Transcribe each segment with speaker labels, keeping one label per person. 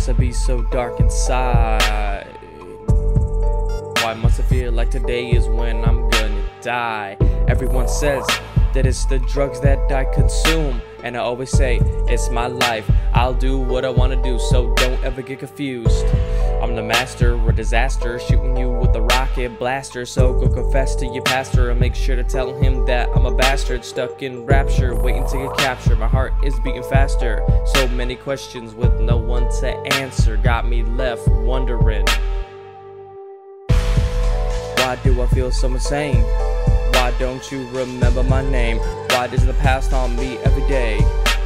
Speaker 1: must I be so dark inside? Why must I feel like today is when I'm gonna die? Everyone says that it's the drugs that I consume. And I always say, it's my life. I'll do what I wanna do, so don't ever get confused. I'm the master of disaster, shooting you with a rocket blaster. So go confess to your pastor and make sure to tell him that I'm a bastard stuck in rapture, waiting to get captured. My heart is beating faster. So many questions with no one to answer got me left wondering. Why do I feel so insane? Why don't you remember my name? Why does the past haunt me every day?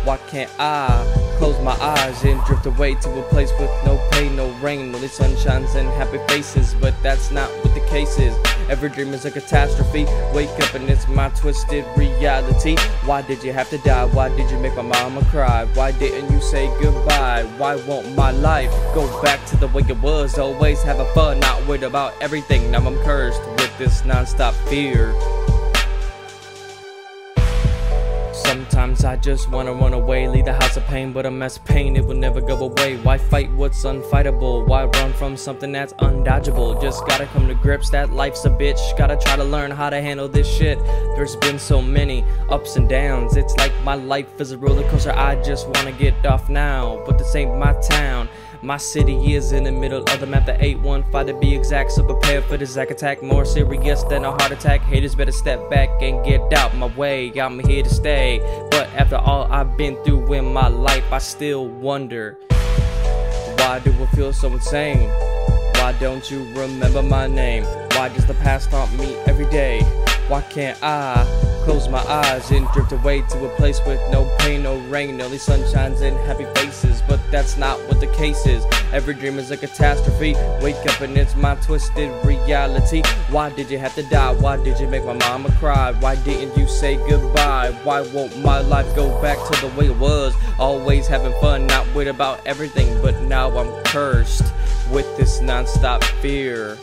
Speaker 1: Why can't I close my eyes and drift away to a place with no pain, no rain, only sunshines and happy faces? But that's not what the case is. Every dream is a catastrophe. Wake up and it's my twisted reality. Why did you have to die? Why did you make my mama cry? Why didn't you say goodbye? Why won't my life go back to the way it was? Always having fun, not worried about everything. Now I'm cursed with this non-stop fear. Sometimes I just wanna run away, leave the house of pain, but a mess of pain, it will never go away. Why fight what's unfightable? Why run from something that's undodgeable? Just gotta come to grips that life's a bitch. Gotta try to learn how to handle this shit. There's been so many ups and downs. It's like my life is a roller coaster. I just wanna get off now, but this ain't my town. My city is in the middle of the map, the 815 to be exact. So prepare for the Zack attack, more serious than a heart attack. Haters better step back and get out my way. I'm here to stay. But after all I've been through in my life, I still wonder why do I feel so insane? Why don't you remember my name? Why does the past haunt me every day? Why can't I close my eyes and drift away to a place with no pain, no rain, only sunshines and happy faces? But that's not what the case is. Every dream is a catastrophe. Wake up and it's my twisted reality. Why did you have to die? Why did you make my mama cry? Why didn't you say goodbye? Why won't my life go back to the way it was? Always having fun, not worried about everything, but now I'm cursed with this non-stop fear.